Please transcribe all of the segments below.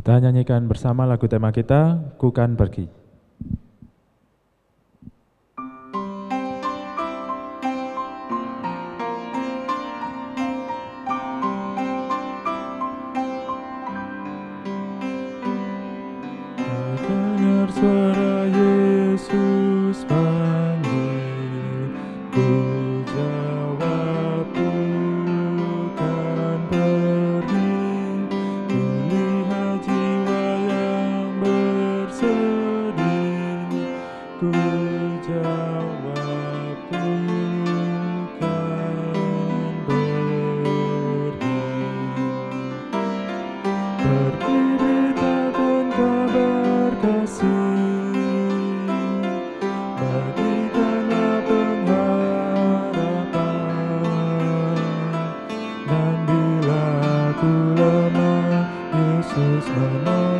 Kita nyanyikan bersama lagu tema kita, Ku Kan Pergi.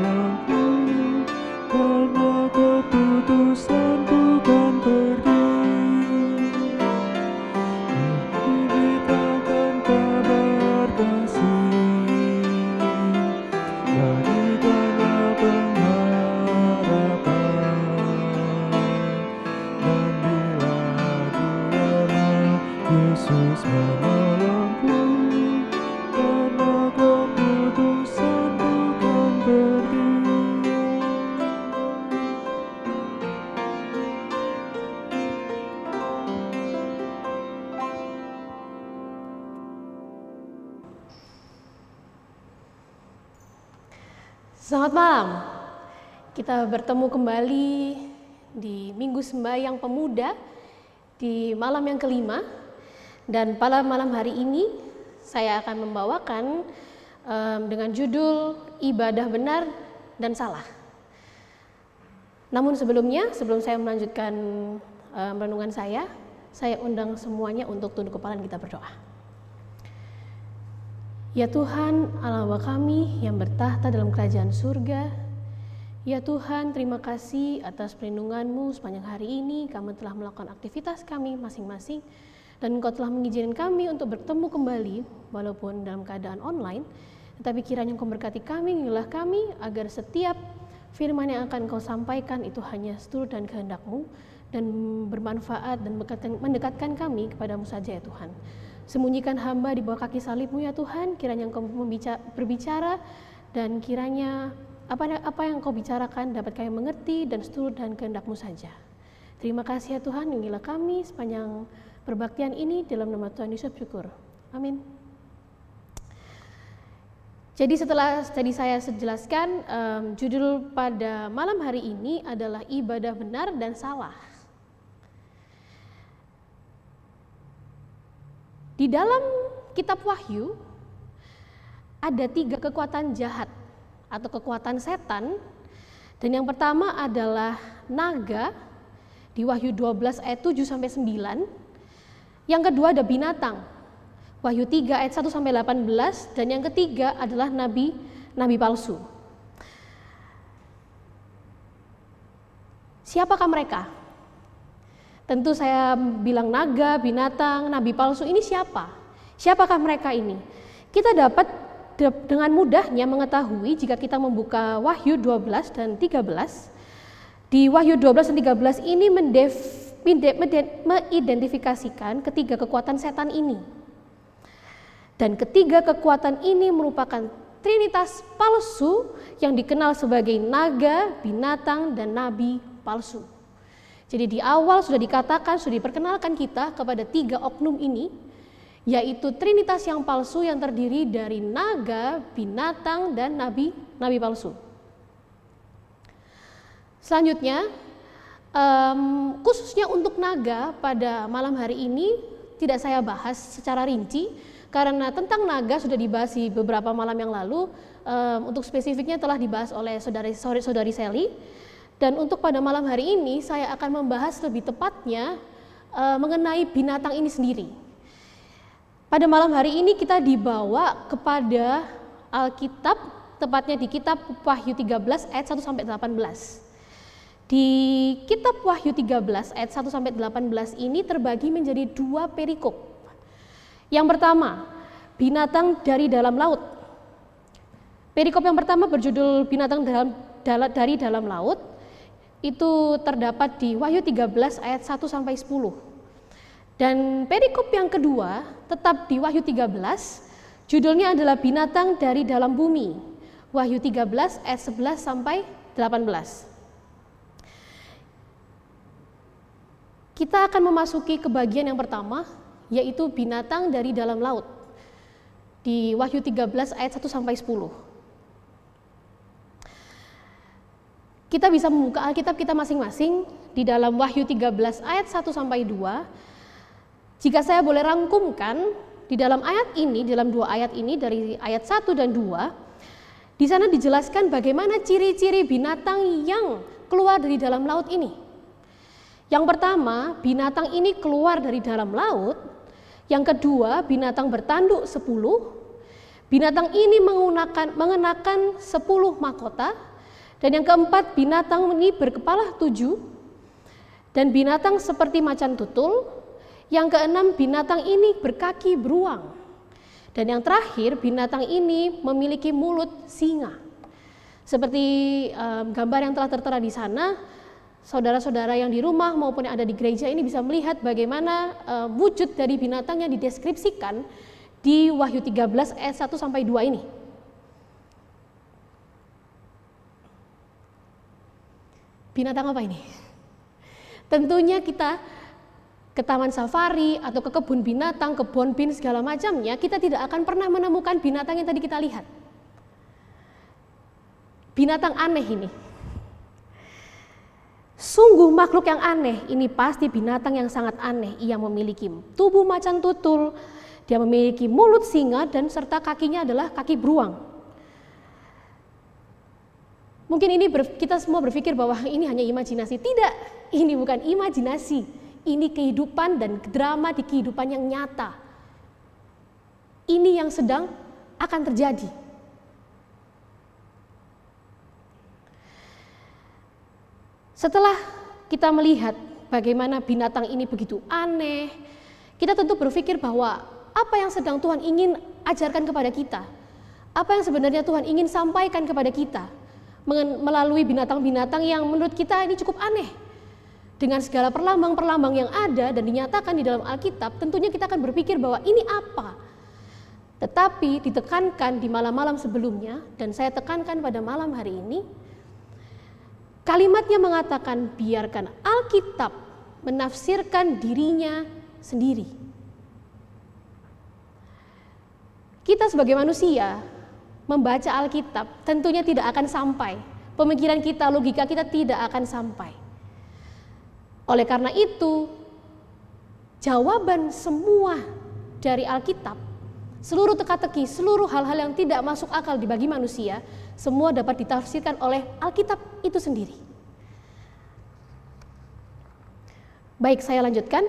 love. Bertemu kembali di Minggu Sembahyang Pemuda di malam yang kelima. Dan pada malam hari ini saya akan membawakan em, dengan judul Ibadah Benar dan Salah. Namun sebelumnya, sebelum saya melanjutkan em, renungan saya, saya undang semuanya untuk tunduk kepala kita berdoa. Ya Tuhan, Allah kami yang bertahta dalam kerajaan surga. Ya Tuhan, terima kasih atas perlindungan-Mu sepanjang hari ini. Kami telah melakukan aktivitas kami masing-masing. Dan Engkau telah mengizinkan kami untuk bertemu kembali, walaupun dalam keadaan online. Tetapi kiranya Engkau berkati kami, inilah kami, agar setiap firman yang akan Engkau sampaikan itu hanya seturut dan kehendak-Mu. Dan bermanfaat dan mendekatkan, kami kepadamu saja ya Tuhan. Sembunyikan hamba di bawah kaki salibmu ya Tuhan, kiranya Engkau berbicara dan kiranya apa, apa yang Engkau bicarakan dapat kami mengerti dan seturut dan kehendakmu saja. Terima kasih ya Tuhan, inilah kami sepanjang perbaktian ini dalam nama Tuhan Yesus syukur. Amin. Jadi setelah tadi saya jelaskan, em, judul pada malam hari ini adalah ibadah benar dan salah. Di dalam kitab Wahyu ada tiga kekuatan jahat atau kekuatan setan dan yang pertama adalah naga di Wahyu 12 ayat 7 sampai 9. Yang kedua ada binatang. Wahyu 3 ayat 1 sampai 18 dan yang ketiga adalah nabi nabi palsu. Siapakah mereka? Tentu saya bilang naga, binatang, nabi palsu ini siapa? Siapakah mereka ini? Kita dapat dengan mudahnya mengetahui jika kita membuka Wahyu 12 dan 13. Di Wahyu 12 dan 13 ini mendef, mengidentifikasikan ketiga kekuatan setan ini. Dan ketiga kekuatan ini merupakan trinitas palsu yang dikenal sebagai naga, binatang, dan nabi palsu. Jadi di awal sudah dikatakan, sudah diperkenalkan kita kepada tiga oknum ini, yaitu trinitas yang palsu yang terdiri dari naga, binatang, dan nabi nabi palsu. Selanjutnya, em, khususnya untuk naga pada malam hari ini tidak saya bahas secara rinci karena tentang naga sudah dibahas di beberapa malam yang lalu. Em, untuk spesifiknya telah dibahas oleh saudari saudari, saudari Sally. Dan untuk pada malam hari ini saya akan membahas lebih tepatnya eh, mengenai binatang ini sendiri. Pada malam hari ini kita dibawa kepada Alkitab, tepatnya di kitab Wahyu 13 ayat 1 sampai 18. Di kitab Wahyu 13 ayat 1 sampai 18 ini terbagi menjadi dua perikop. Yang pertama, binatang dari dalam laut. Perikop yang pertama berjudul binatang dalam, dala- dari dalam laut itu terdapat di Wahyu 13 ayat 1 sampai 10. Dan perikop yang kedua tetap di Wahyu 13 judulnya adalah binatang dari dalam bumi. Wahyu 13 ayat 11 sampai 18. Kita akan memasuki ke bagian yang pertama, yaitu binatang dari dalam laut. Di Wahyu 13 ayat 1 sampai 10. Kita bisa membuka Alkitab kita masing-masing di dalam Wahyu 13 ayat 1 sampai 2. Jika saya boleh rangkumkan di dalam ayat ini, di dalam dua ayat ini dari ayat 1 dan 2, di sana dijelaskan bagaimana ciri-ciri binatang yang keluar dari dalam laut ini. Yang pertama, binatang ini keluar dari dalam laut. Yang kedua, binatang bertanduk sepuluh. Binatang ini menggunakan, mengenakan sepuluh mahkota. Dan yang keempat, binatang ini berkepala tujuh. Dan binatang seperti macan tutul. Yang keenam, binatang ini berkaki beruang. Dan yang terakhir, binatang ini memiliki mulut singa. Seperti um, gambar yang telah tertera di sana, saudara-saudara yang di rumah maupun yang ada di gereja ini bisa melihat bagaimana uh, wujud dari binatang yang dideskripsikan di Wahyu 13 ayat 1 sampai 2 ini. Binatang apa ini? Tentunya kita ke taman safari atau ke kebun binatang, kebun bin segala macamnya, kita tidak akan pernah menemukan binatang yang tadi kita lihat. Binatang aneh ini. Sungguh makhluk yang aneh, ini pasti binatang yang sangat aneh. Ia memiliki tubuh macan tutul, dia memiliki mulut singa dan serta kakinya adalah kaki beruang. Mungkin ini kita semua berpikir bahwa ini hanya imajinasi. Tidak, ini bukan imajinasi. Ini kehidupan dan drama di kehidupan yang nyata. Ini yang sedang akan terjadi. Setelah kita melihat bagaimana binatang ini begitu aneh, kita tentu berpikir bahwa apa yang sedang Tuhan ingin ajarkan kepada kita, apa yang sebenarnya Tuhan ingin sampaikan kepada kita melalui binatang-binatang yang menurut kita ini cukup aneh. Dengan segala perlambang-perlambang yang ada dan dinyatakan di dalam Alkitab, tentunya kita akan berpikir bahwa ini apa. Tetapi ditekankan di malam-malam sebelumnya, dan saya tekankan pada malam hari ini, Kalimatnya mengatakan biarkan Alkitab menafsirkan dirinya sendiri. Kita sebagai manusia membaca Alkitab tentunya tidak akan sampai. Pemikiran kita, logika kita tidak akan sampai. Oleh karena itu, jawaban semua dari Alkitab, seluruh teka-teki, seluruh hal-hal yang tidak masuk akal dibagi manusia, semua dapat ditafsirkan oleh Alkitab itu sendiri. Baik, saya lanjutkan.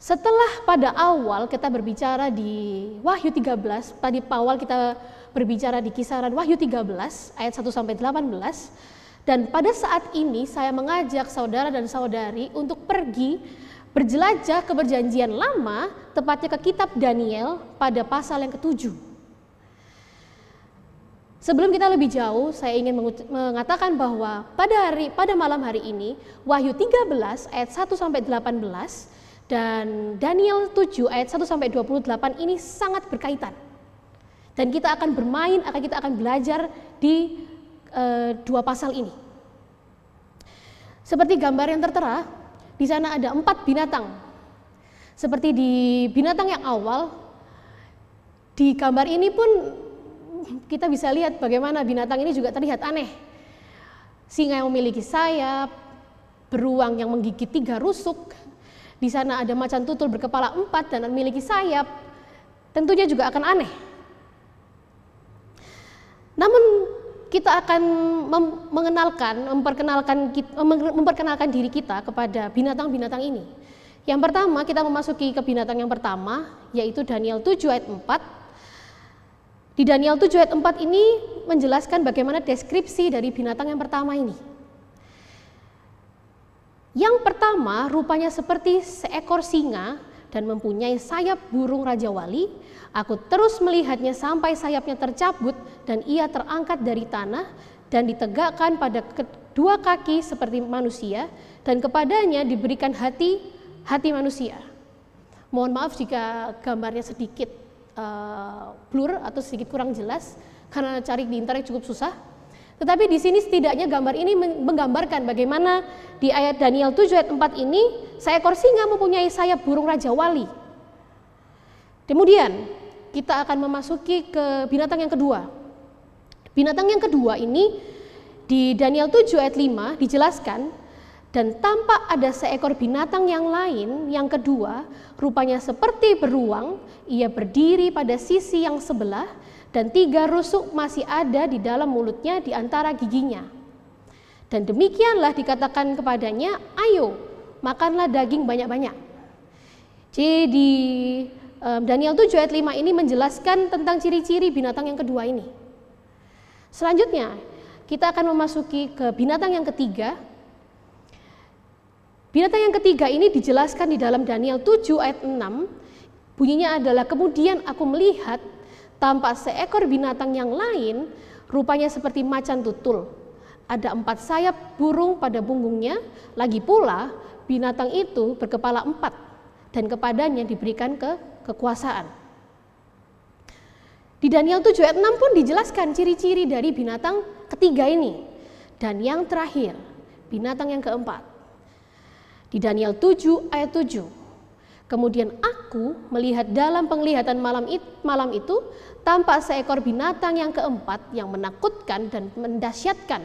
Setelah pada awal kita berbicara di Wahyu 13, tadi awal kita berbicara di kisaran Wahyu 13 ayat 1 sampai 18 dan pada saat ini saya mengajak saudara dan saudari untuk pergi berjelajah ke perjanjian lama, tepatnya ke kitab Daniel pada pasal yang ketujuh. Sebelum kita lebih jauh, saya ingin mengatakan bahwa pada hari pada malam hari ini Wahyu 13 ayat 1 sampai 18 dan Daniel 7 ayat 1 sampai 28 ini sangat berkaitan. Dan kita akan bermain, akan kita akan belajar di e, dua pasal ini. Seperti gambar yang tertera, di sana ada empat binatang. Seperti di binatang yang awal, di gambar ini pun kita bisa lihat bagaimana binatang ini juga terlihat aneh. Singa yang memiliki sayap, beruang yang menggigit tiga rusuk, di sana ada macan tutul berkepala empat dan memiliki sayap, tentunya juga akan aneh. Namun kita akan mengenalkan, memperkenalkan, memperkenalkan diri kita kepada binatang-binatang ini. Yang pertama kita memasuki ke binatang yang pertama, yaitu Daniel 7 ayat 4 di Daniel 7 ayat 4 ini menjelaskan bagaimana deskripsi dari binatang yang pertama ini. Yang pertama rupanya seperti seekor singa dan mempunyai sayap burung Raja Wali. Aku terus melihatnya sampai sayapnya tercabut dan ia terangkat dari tanah dan ditegakkan pada kedua kaki seperti manusia dan kepadanya diberikan hati hati manusia. Mohon maaf jika gambarnya sedikit uh, blur atau sedikit kurang jelas karena cari di internet cukup susah. Tetapi di sini setidaknya gambar ini menggambarkan bagaimana di ayat Daniel 7 ayat 4 ini seekor singa mempunyai sayap burung raja wali. Kemudian kita akan memasuki ke binatang yang kedua. Binatang yang kedua ini di Daniel 7 ayat 5 dijelaskan dan tampak ada seekor binatang yang lain yang kedua rupanya seperti beruang ia berdiri pada sisi yang sebelah dan tiga rusuk masih ada di dalam mulutnya di antara giginya. Dan demikianlah dikatakan kepadanya, ayo makanlah daging banyak-banyak. Jadi di Daniel 7 ayat 5 ini menjelaskan tentang ciri-ciri binatang yang kedua ini. Selanjutnya, kita akan memasuki ke binatang yang ketiga. Binatang yang ketiga ini dijelaskan di dalam Daniel 7 ayat 6. Bunyinya adalah kemudian aku melihat Tampak seekor binatang yang lain, rupanya seperti macan tutul. Ada empat sayap burung pada punggungnya, lagi pula binatang itu berkepala empat, dan kepadanya diberikan ke kekuasaan. Di Daniel 7 ayat 6 pun dijelaskan ciri-ciri dari binatang ketiga ini. Dan yang terakhir, binatang yang keempat. Di Daniel 7 ayat 7, Kemudian aku melihat dalam penglihatan malam itu, malam itu tampak seekor binatang yang keempat yang menakutkan dan mendasyatkan.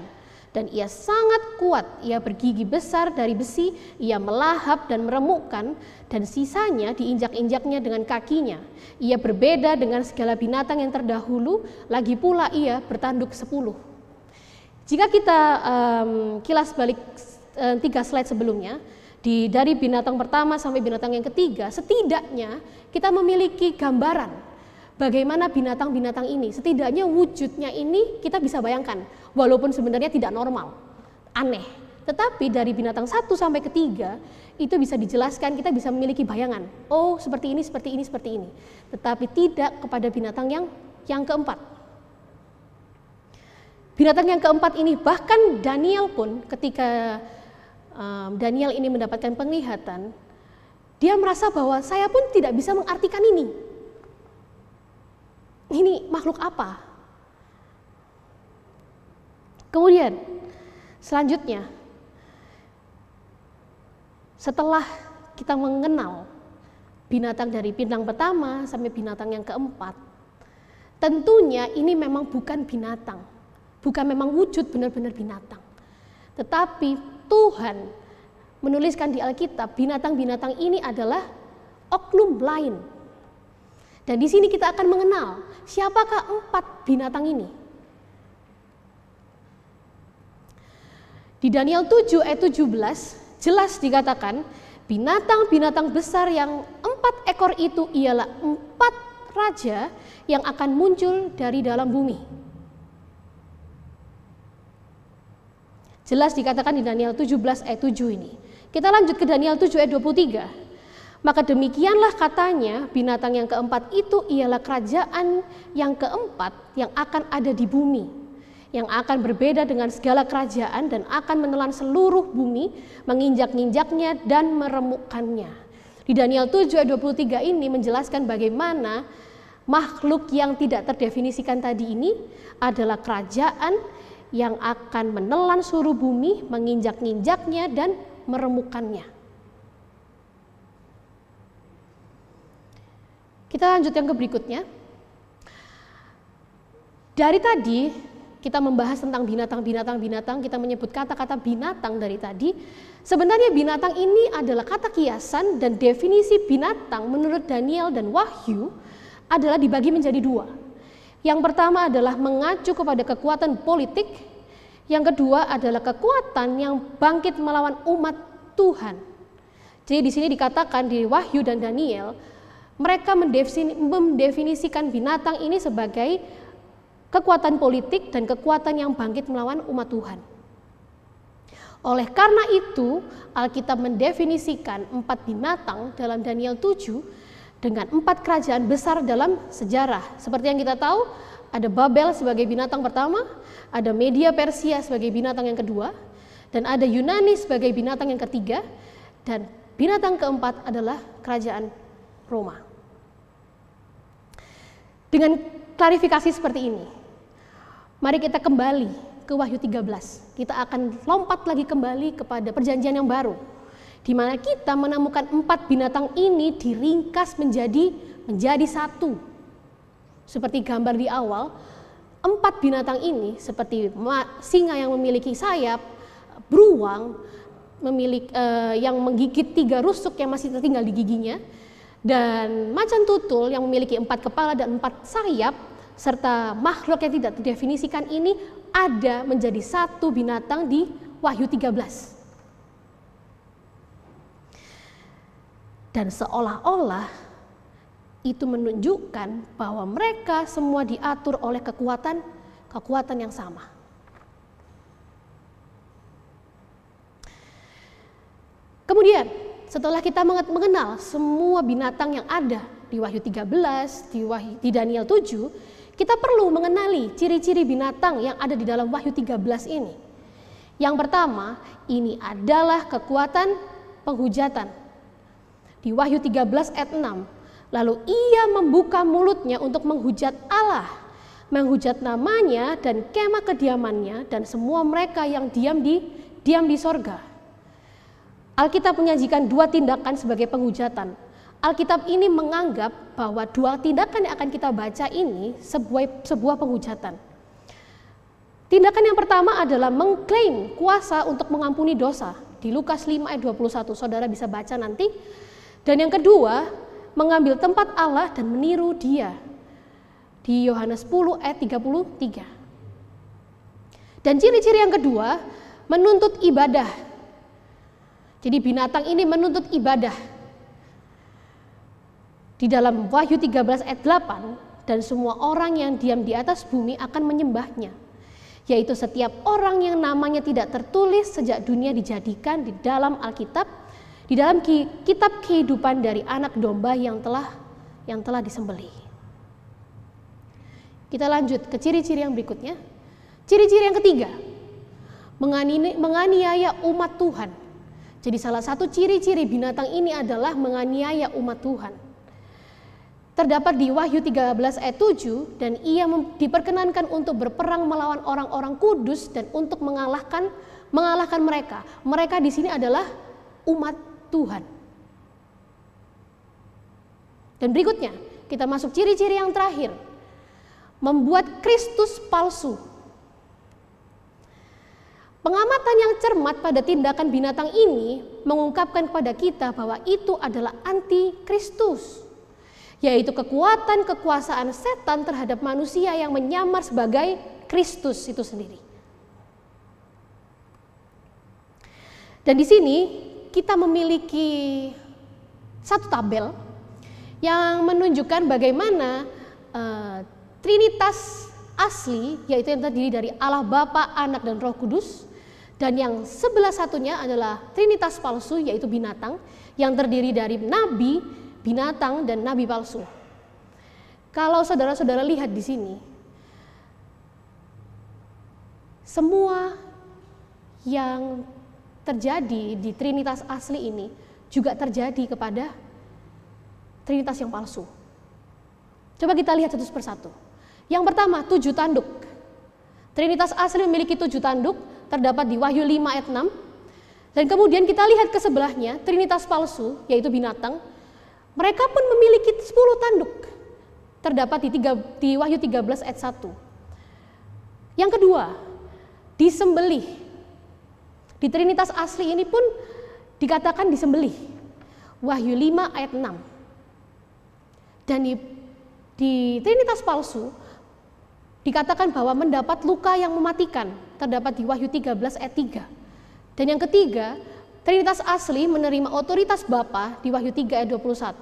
Dan ia sangat kuat, ia bergigi besar dari besi, ia melahap dan meremukkan, dan sisanya diinjak-injaknya dengan kakinya. Ia berbeda dengan segala binatang yang terdahulu, lagi pula ia bertanduk sepuluh. Jika kita um, kilas balik um, tiga slide sebelumnya, di dari binatang pertama sampai binatang yang ketiga, setidaknya kita memiliki gambaran bagaimana binatang-binatang ini. Setidaknya wujudnya ini kita bisa bayangkan, walaupun sebenarnya tidak normal, aneh. Tetapi dari binatang satu sampai ketiga itu bisa dijelaskan, kita bisa memiliki bayangan. Oh, seperti ini, seperti ini, seperti ini. Tetapi tidak kepada binatang yang yang keempat. Binatang yang keempat ini bahkan Daniel pun ketika um, Daniel ini mendapatkan penglihatan, dia merasa bahwa saya pun tidak bisa mengartikan ini. Ini makhluk apa? Kemudian, selanjutnya, setelah kita mengenal binatang dari bintang pertama sampai binatang yang keempat, tentunya ini memang bukan binatang, bukan memang wujud benar-benar binatang, tetapi Tuhan menuliskan di Alkitab binatang-binatang ini adalah oknum lain. Dan di sini kita akan mengenal siapakah empat binatang ini. Di Daniel 7 ayat 17 jelas dikatakan binatang-binatang besar yang empat ekor itu ialah empat raja yang akan muncul dari dalam bumi. Jelas dikatakan di Daniel 17 ayat 7 ini. Kita lanjut ke Daniel 7 ayat 23. Maka demikianlah katanya binatang yang keempat itu ialah kerajaan yang keempat yang akan ada di bumi. Yang akan berbeda dengan segala kerajaan dan akan menelan seluruh bumi, menginjak-injaknya dan meremukkannya. Di Daniel 7 ayat 23 ini menjelaskan bagaimana makhluk yang tidak terdefinisikan tadi ini adalah kerajaan yang akan menelan seluruh bumi, menginjak-injaknya dan meremukannya. Kita lanjut yang ke berikutnya. Dari tadi kita membahas tentang binatang-binatang-binatang, kita menyebut kata-kata binatang dari tadi. Sebenarnya binatang ini adalah kata kiasan dan definisi binatang menurut Daniel dan Wahyu adalah dibagi menjadi dua yang pertama adalah mengacu kepada kekuatan politik, yang kedua adalah kekuatan yang bangkit melawan umat Tuhan. Jadi di sini dikatakan di Wahyu dan Daniel, mereka mendefinisikan binatang ini sebagai kekuatan politik dan kekuatan yang bangkit melawan umat Tuhan. Oleh karena itu, Alkitab mendefinisikan empat binatang dalam Daniel 7 dengan empat kerajaan besar dalam sejarah. Seperti yang kita tahu, ada Babel sebagai binatang pertama, ada Media Persia sebagai binatang yang kedua, dan ada Yunani sebagai binatang yang ketiga, dan binatang keempat adalah kerajaan Roma. Dengan klarifikasi seperti ini, mari kita kembali ke Wahyu 13. Kita akan lompat lagi kembali kepada perjanjian yang baru. Di mana kita menemukan empat binatang ini diringkas menjadi menjadi satu. Seperti gambar di awal, empat binatang ini seperti singa yang memiliki sayap, beruang memiliki uh, yang menggigit tiga rusuk yang masih tertinggal di giginya, dan macan tutul yang memiliki empat kepala dan empat sayap serta makhluk yang tidak terdefinisikan ini ada menjadi satu binatang di Wahyu 13. Dan seolah-olah itu menunjukkan bahwa mereka semua diatur oleh kekuatan kekuatan yang sama. Kemudian, setelah kita mengenal semua binatang yang ada di Wahyu 13, di Wahyu di Daniel 7, kita perlu mengenali ciri-ciri binatang yang ada di dalam Wahyu 13 ini. Yang pertama, ini adalah kekuatan penghujatan. Di Wahyu 13 ayat 6, lalu ia membuka mulutnya untuk menghujat Allah, menghujat namanya dan kemah kediamannya dan semua mereka yang diam di diam di sorga. Alkitab menyajikan dua tindakan sebagai penghujatan. Alkitab ini menganggap bahwa dua tindakan yang akan kita baca ini sebuah, sebuah penghujatan. Tindakan yang pertama adalah mengklaim kuasa untuk mengampuni dosa. Di Lukas 5 ayat 21, saudara bisa baca nanti. Dan yang kedua, mengambil tempat Allah dan meniru dia. Di Yohanes 10 ayat 33. Dan ciri-ciri yang kedua, menuntut ibadah. Jadi binatang ini menuntut ibadah di dalam Wahyu 13 ayat 8, dan semua orang yang diam di atas bumi akan menyembahnya. Yaitu setiap orang yang namanya tidak tertulis sejak dunia dijadikan di dalam Alkitab, di dalam kitab kehidupan dari anak domba yang telah yang telah disembelih. Kita lanjut ke ciri-ciri yang berikutnya. Ciri-ciri yang ketiga, menganiaya umat Tuhan. Jadi salah satu ciri-ciri binatang ini adalah menganiaya umat Tuhan terdapat di Wahyu 13 ayat 7 dan ia diperkenankan untuk berperang melawan orang-orang kudus dan untuk mengalahkan mengalahkan mereka. Mereka di sini adalah umat Tuhan. Dan berikutnya, kita masuk ciri-ciri yang terakhir. Membuat Kristus palsu. Pengamatan yang cermat pada tindakan binatang ini mengungkapkan kepada kita bahwa itu adalah anti Kristus yaitu kekuatan kekuasaan setan terhadap manusia yang menyamar sebagai Kristus itu sendiri. Dan di sini kita memiliki satu tabel yang menunjukkan bagaimana uh, Trinitas asli yaitu yang terdiri dari Allah Bapa, Anak dan Roh Kudus dan yang sebelah satunya adalah Trinitas palsu yaitu binatang yang terdiri dari nabi, binatang dan nabi palsu. Kalau saudara-saudara lihat di sini, semua yang terjadi di Trinitas asli ini juga terjadi kepada Trinitas yang palsu. Coba kita lihat satu persatu. Yang pertama, tujuh tanduk. Trinitas asli memiliki tujuh tanduk, terdapat di Wahyu 5 ayat 6. Dan kemudian kita lihat ke sebelahnya, Trinitas palsu, yaitu binatang, mereka pun memiliki 10 tanduk. Terdapat di, tiga, di Wahyu 13 ayat 1. Yang kedua, disembelih. Di Trinitas asli ini pun dikatakan disembelih. Wahyu 5 ayat 6. Dan di, di Trinitas palsu dikatakan bahwa mendapat luka yang mematikan. Terdapat di Wahyu 13 ayat 3. Dan yang ketiga, Trinitas asli menerima otoritas Bapa di Wahyu 3 ayat 21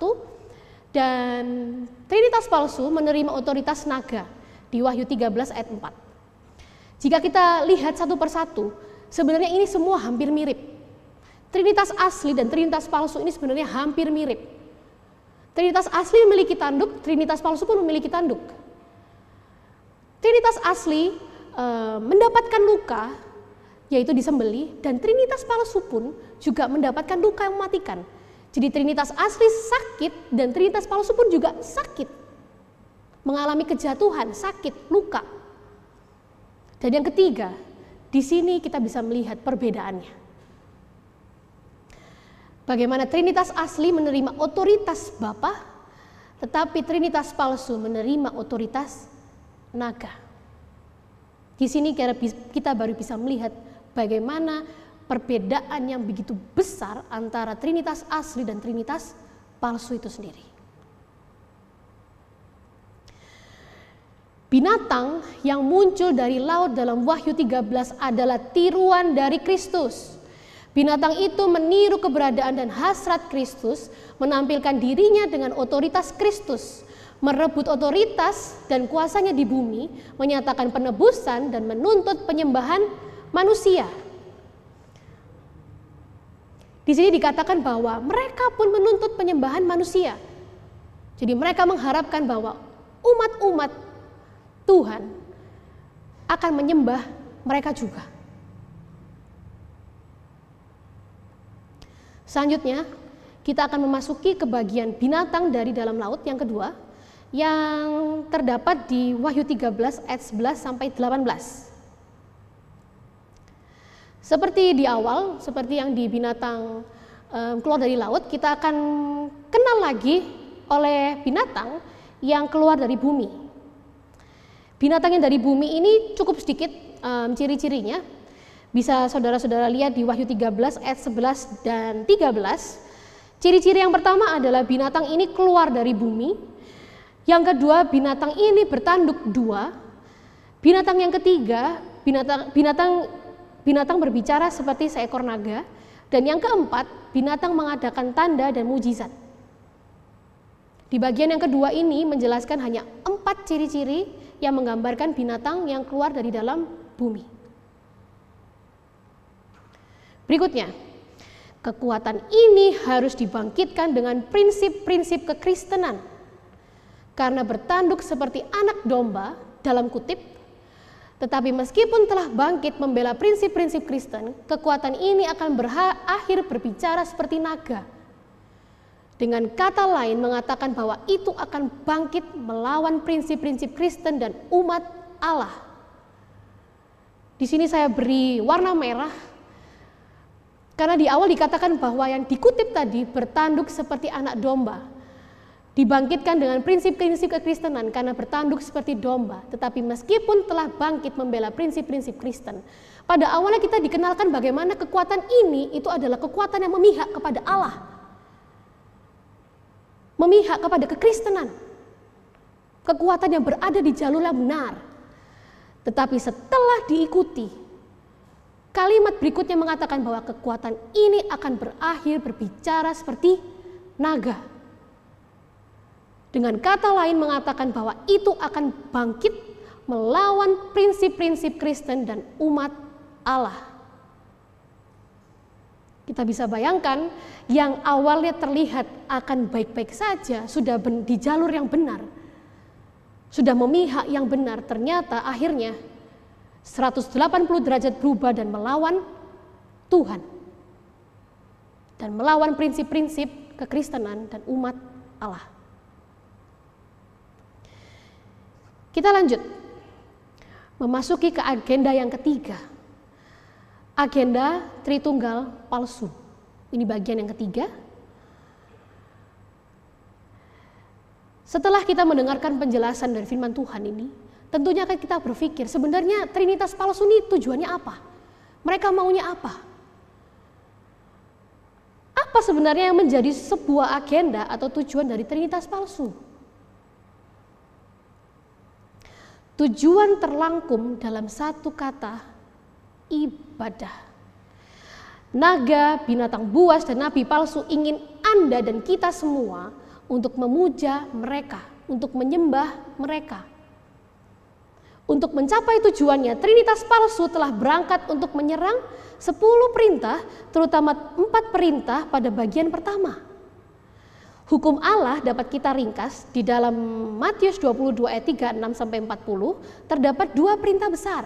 dan Trinitas palsu menerima otoritas naga di Wahyu 13 ayat 4. Jika kita lihat satu persatu, sebenarnya ini semua hampir mirip. Trinitas asli dan trinitas palsu ini sebenarnya hampir mirip. Trinitas asli memiliki tanduk, trinitas palsu pun memiliki tanduk. Trinitas asli e, mendapatkan luka, yaitu disembeli, dan trinitas palsu pun juga mendapatkan luka yang mematikan. Jadi trinitas asli sakit dan trinitas palsu pun juga sakit. Mengalami kejatuhan, sakit, luka. Dan yang ketiga, di sini kita bisa melihat perbedaannya. Bagaimana Trinitas asli menerima otoritas Bapa, tetapi Trinitas palsu menerima otoritas naga. Di sini kita baru bisa melihat bagaimana perbedaan yang begitu besar antara Trinitas asli dan Trinitas palsu itu sendiri. Binatang yang muncul dari laut dalam Wahyu 13 adalah tiruan dari Kristus. Binatang itu meniru keberadaan dan hasrat Kristus, menampilkan dirinya dengan otoritas Kristus, merebut otoritas dan kuasanya di bumi, menyatakan penebusan dan menuntut penyembahan manusia. Di sini dikatakan bahwa mereka pun menuntut penyembahan manusia. Jadi mereka mengharapkan bahwa umat-umat Tuhan akan menyembah mereka juga. Selanjutnya, kita akan memasuki ke bagian binatang dari dalam laut yang kedua yang terdapat di Wahyu 13 ayat 11 sampai 18. Seperti di awal, seperti yang di binatang keluar dari laut, kita akan kenal lagi oleh binatang yang keluar dari bumi. Binatang yang dari bumi ini cukup sedikit um, ciri-cirinya. Bisa saudara-saudara lihat di Wahyu 13 ayat 11 dan 13. Ciri-ciri yang pertama adalah binatang ini keluar dari bumi. Yang kedua, binatang ini bertanduk dua. Binatang yang ketiga, binatang binatang binatang berbicara seperti seekor naga. Dan yang keempat, binatang mengadakan tanda dan mujizat. Di bagian yang kedua ini menjelaskan hanya empat ciri-ciri yang menggambarkan binatang yang keluar dari dalam bumi. Berikutnya, kekuatan ini harus dibangkitkan dengan prinsip-prinsip kekristenan. Karena bertanduk seperti anak domba dalam kutip, tetapi meskipun telah bangkit membela prinsip-prinsip Kristen, kekuatan ini akan berakhir berbicara seperti naga dengan kata lain mengatakan bahwa itu akan bangkit melawan prinsip-prinsip Kristen dan umat Allah. Di sini saya beri warna merah karena di awal dikatakan bahwa yang dikutip tadi bertanduk seperti anak domba. Dibangkitkan dengan prinsip-prinsip kekristenan karena bertanduk seperti domba. Tetapi meskipun telah bangkit membela prinsip-prinsip Kristen. Pada awalnya kita dikenalkan bagaimana kekuatan ini itu adalah kekuatan yang memihak kepada Allah memihak kepada kekristenan. Kekuatan yang berada di jalur yang benar. Tetapi setelah diikuti, kalimat berikutnya mengatakan bahwa kekuatan ini akan berakhir berbicara seperti naga. Dengan kata lain mengatakan bahwa itu akan bangkit melawan prinsip-prinsip Kristen dan umat Allah. Kita bisa bayangkan yang awalnya terlihat akan baik-baik saja, sudah di jalur yang benar, sudah memihak yang benar, ternyata akhirnya 180 derajat berubah dan melawan Tuhan. Dan melawan prinsip-prinsip kekristenan dan umat Allah. Kita lanjut. Memasuki ke agenda yang ketiga, agenda Tritunggal palsu. Ini bagian yang ketiga. Setelah kita mendengarkan penjelasan dari firman Tuhan ini, tentunya akan kita berpikir sebenarnya Trinitas palsu ini tujuannya apa? Mereka maunya apa? Apa sebenarnya yang menjadi sebuah agenda atau tujuan dari Trinitas palsu? Tujuan terlangkum dalam satu kata ibadah. Naga, binatang buas, dan nabi palsu ingin Anda dan kita semua untuk memuja mereka, untuk menyembah mereka. Untuk mencapai tujuannya, Trinitas palsu telah berangkat untuk menyerang 10 perintah, terutama empat perintah pada bagian pertama. Hukum Allah dapat kita ringkas di dalam Matius 22 ayat 36 sampai 40 terdapat dua perintah besar.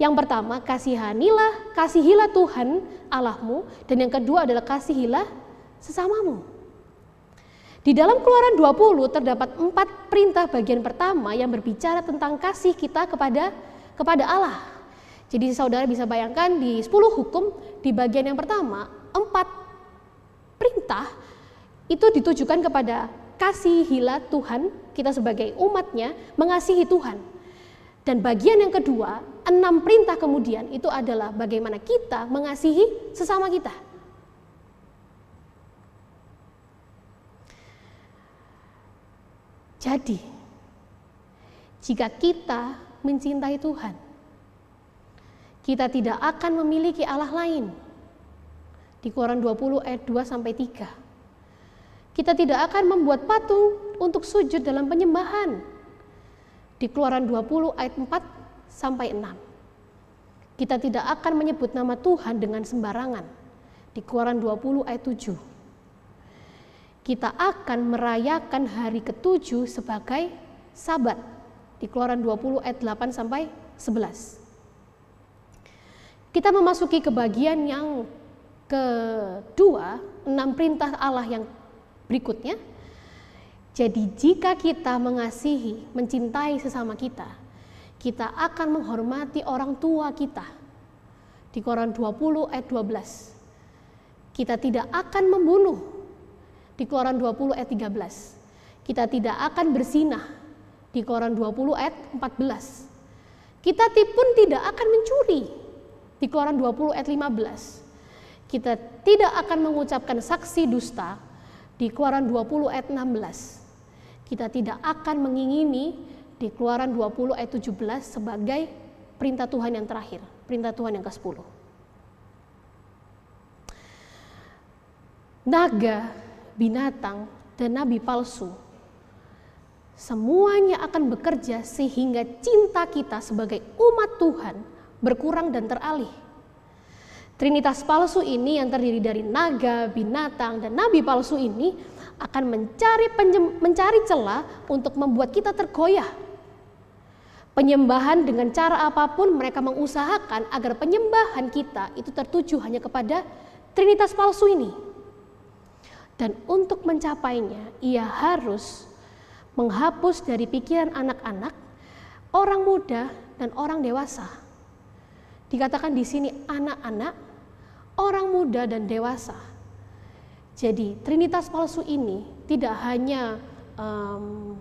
Yang pertama, kasihanilah, kasihilah Tuhan Allahmu dan yang kedua adalah kasihilah sesamamu. Di dalam keluaran 20 terdapat empat perintah bagian pertama yang berbicara tentang kasih kita kepada kepada Allah. Jadi saudara bisa bayangkan di 10 hukum di bagian yang pertama, empat perintah itu ditujukan kepada kasihilah Tuhan, kita sebagai umatnya mengasihi Tuhan. Dan bagian yang kedua, enam perintah kemudian itu adalah bagaimana kita mengasihi sesama kita. Jadi, jika kita mencintai Tuhan, kita tidak akan memiliki Allah lain. Di Quran 20 ayat 2 sampai 3. Kita tidak akan membuat patung untuk sujud dalam penyembahan. Di Keluaran 20 ayat 4 sampai 6. Kita tidak akan menyebut nama Tuhan dengan sembarangan. Di Keluaran 20 ayat 7 kita akan merayakan hari ketujuh sebagai sabat di Keluaran 20 ayat 8 sampai 11. Kita memasuki ke bagian yang kedua, enam perintah Allah yang berikutnya. Jadi jika kita mengasihi, mencintai sesama kita, kita akan menghormati orang tua kita. Di Koran 20 ayat 12. Kita tidak akan membunuh di Keluaran 20 ayat 13. Kita tidak akan bersinah di Keluaran 20 ayat 14. Kita pun tidak akan mencuri di Keluaran 20 ayat 15. Kita tidak akan mengucapkan saksi dusta di Keluaran 20 ayat 16. Kita tidak akan mengingini di Keluaran 20 ayat 17 sebagai perintah Tuhan yang terakhir, perintah Tuhan yang ke-10. Naga binatang, dan nabi palsu. Semuanya akan bekerja sehingga cinta kita sebagai umat Tuhan berkurang dan teralih. Trinitas palsu ini yang terdiri dari naga, binatang, dan nabi palsu ini akan mencari mencari celah untuk membuat kita tergoyah. Penyembahan dengan cara apa pun mereka mengusahakan agar penyembahan kita itu tertuju hanya kepada Trinitas palsu ini. Dan untuk mencapainya, ia harus menghapus dari pikiran anak-anak, orang muda, dan orang dewasa. Dikatakan di sini anak-anak, orang muda, dan dewasa. Jadi Trinitas palsu ini tidak hanya um,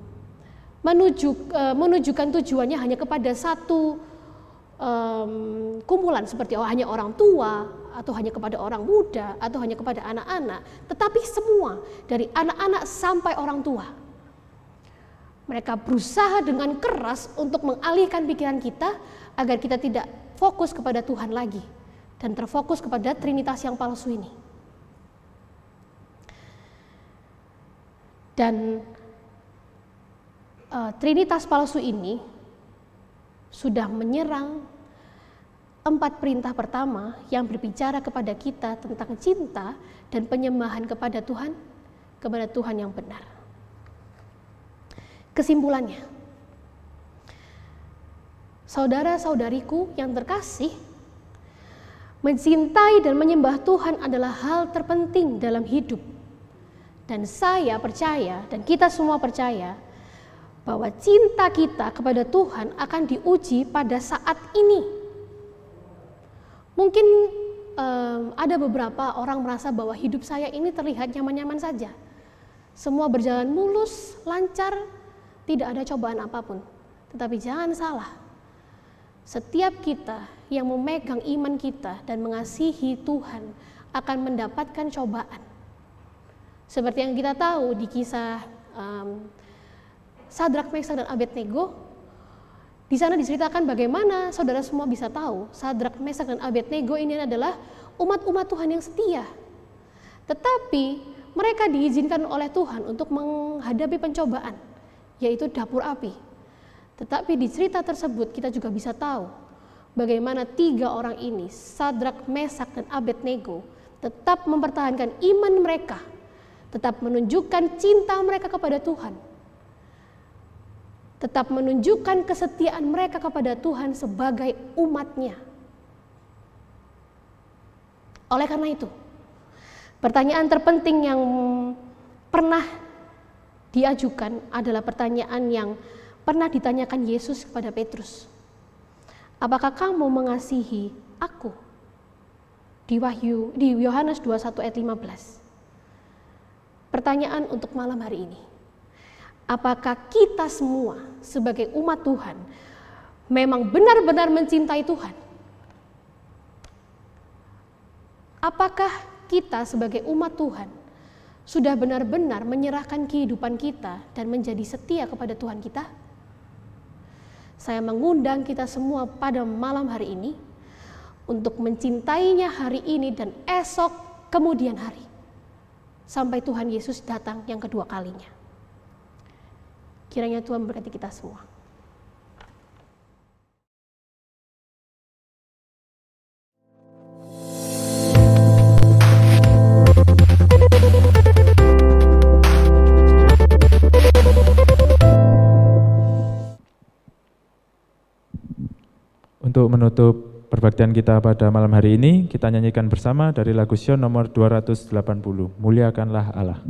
menuju, uh, menunjukkan tujuannya hanya kepada satu um, kumpulan seperti oh, hanya orang tua atau hanya kepada orang muda atau hanya kepada anak-anak, tetapi semua dari anak-anak sampai orang tua. Mereka berusaha dengan keras untuk mengalihkan pikiran kita agar kita tidak fokus kepada Tuhan lagi dan terfokus kepada trinitas yang palsu ini. Dan uh, trinitas palsu ini sudah menyerang empat perintah pertama yang berbicara kepada kita tentang cinta dan penyembahan kepada Tuhan, kepada Tuhan yang benar. Kesimpulannya, saudara-saudariku yang terkasih, mencintai dan menyembah Tuhan adalah hal terpenting dalam hidup. Dan saya percaya, dan kita semua percaya, bahwa cinta kita kepada Tuhan akan diuji pada saat ini Mungkin um, ada beberapa orang merasa bahwa hidup saya ini terlihat nyaman-nyaman saja. Semua berjalan mulus, lancar, tidak ada cobaan apa pun. Tetapi jangan salah, setiap kita yang memegang iman kita dan mengasihi Tuhan akan mendapatkan cobaan. Seperti yang kita tahu di kisah um, Sadrak, Mesak, dan Abednego, di sana diceritakan bagaimana saudara semua bisa tahu Sadrak, Mesak, dan Abednego ini adalah umat-umat Tuhan yang setia. Tetapi mereka diizinkan oleh Tuhan untuk menghadapi pencobaan, yaitu dapur api. Tetapi di cerita tersebut kita juga bisa tahu bagaimana tiga orang ini, Sadrak, Mesak, dan Abednego, tetap mempertahankan iman mereka, tetap menunjukkan cinta mereka kepada Tuhan, tetap menunjukkan kesetiaan mereka kepada Tuhan sebagai umatnya. Oleh karena itu, pertanyaan terpenting yang pernah diajukan adalah pertanyaan yang pernah ditanyakan Yesus kepada Petrus. Apakah kamu mengasihi aku? Di Wahyu di Yohanes 21 ayat 15. Pertanyaan untuk malam hari ini. Apakah kita semua sebagai umat Tuhan memang benar-benar mencintai Tuhan? Apakah kita sebagai umat Tuhan sudah benar-benar menyerahkan kehidupan kita dan menjadi setia kepada Tuhan kita? Saya mengundang kita semua pada malam hari ini untuk mencintainya hari ini dan esok kemudian hari. Sampai Tuhan Yesus datang yang kedua kalinya. Kiranya Tuhan berkati kita semua. Untuk menutup perbaktian kita pada malam hari ini, kita nyanyikan bersama dari lagu Sion nomor 280, Muliakanlah Allah.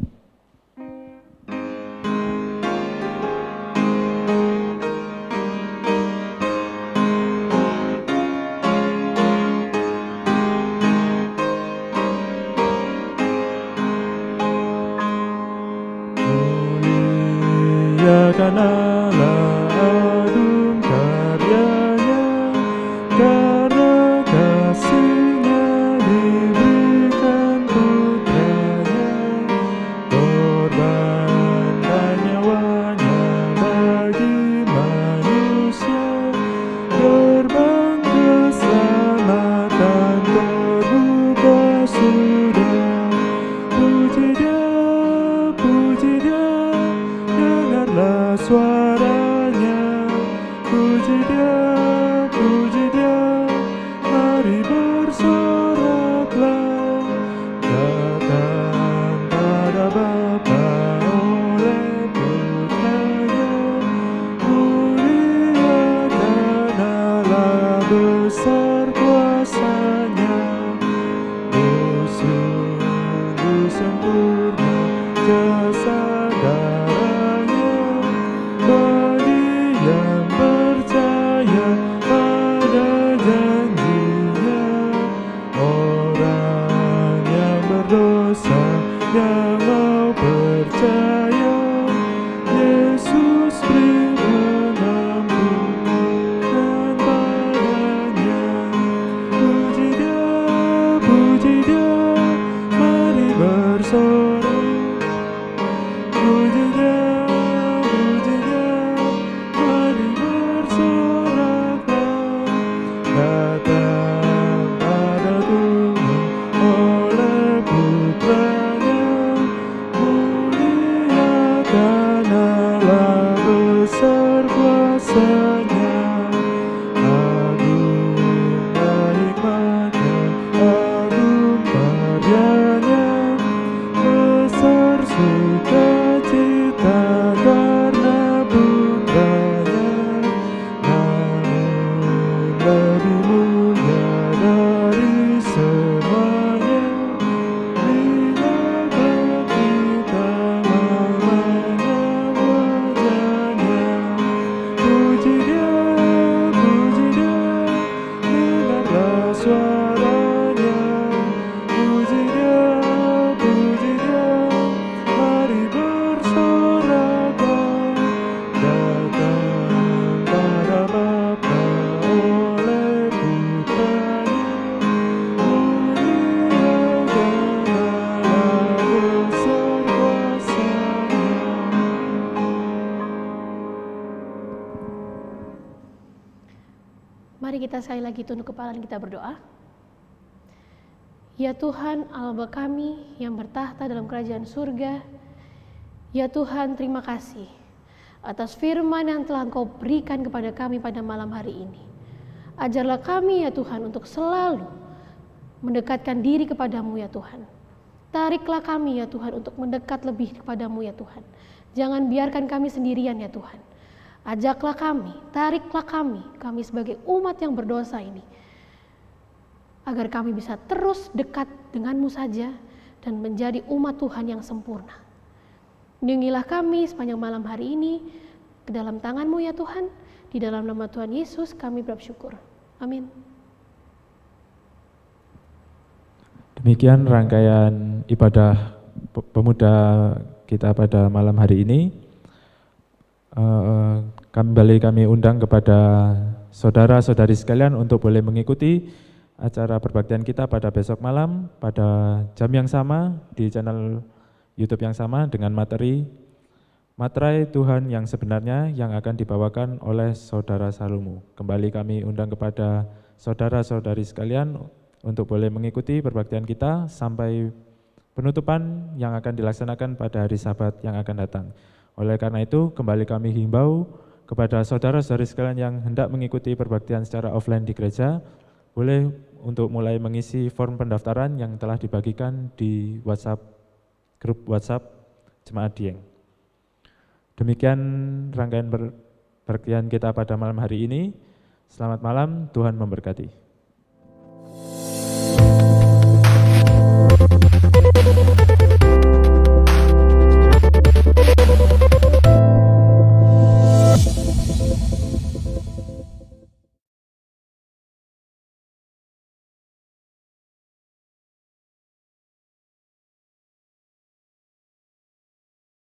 Kita sekali lagi tunduk kepala dan kita berdoa. Ya Tuhan, Allah kami yang bertahta dalam kerajaan surga. Ya Tuhan, terima kasih. atas firman yang telah Engkau berikan kepada kami pada malam hari ini. Ajarlah kami ya Tuhan untuk selalu mendekatkan diri kepadamu ya Tuhan. Tariklah kami ya Tuhan untuk mendekat lebih kepadamu ya Tuhan. Jangan biarkan kami sendirian ya Tuhan. Ajaklah kami, tariklah kami, kami sebagai umat yang berdosa ini. Agar kami bisa terus dekat denganmu saja dan menjadi umat Tuhan yang sempurna. Lindungilah kami sepanjang malam hari ini ke dalam tanganmu ya Tuhan. Di dalam nama Tuhan Yesus kami bersyukur. Amin. Demikian rangkaian ibadah pemuda kita pada malam hari ini. Uh, kembali kami undang kepada saudara-saudari sekalian untuk boleh mengikuti acara perbaktian kita pada besok malam pada jam yang sama di channel YouTube yang sama dengan materi Materai Tuhan yang sebenarnya yang akan dibawakan oleh Saudara Salumu. Kembali kami undang kepada saudara-saudari sekalian untuk boleh mengikuti perbaktian kita sampai penutupan yang akan dilaksanakan pada hari Sabat yang akan datang. Oleh karena itu, kembali kami himbau kepada saudara-saudari sekalian yang hendak mengikuti perbaktian secara offline di gereja, boleh untuk mulai mengisi form pendaftaran yang telah dibagikan di WhatsApp grup WhatsApp Jemaat Dieng. Demikian rangkaian perbaktian kita pada malam hari ini. Selamat malam, Tuhan memberkati.